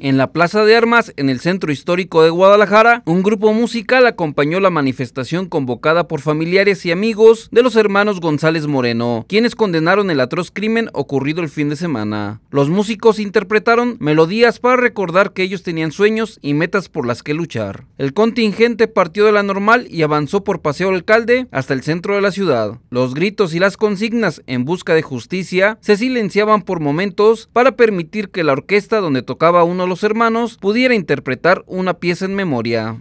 En la Plaza de Armas, en el centro histórico de Guadalajara, un grupo musical acompañó la manifestación convocada por familiares y amigos de los hermanos González Moreno, quienes condenaron el atroz crimen ocurrido el fin de semana. Los músicos interpretaron melodías para recordar que ellos tenían sueños y metas por las que luchar. El contingente partió de la normal y avanzó por Paseo Alcalde hasta el centro de la ciudad. Los gritos y las consignas en busca de justicia se silenciaban por momentos para permitir que la orquesta donde tocaba uno los hermanos pudiera interpretar una pieza en memoria.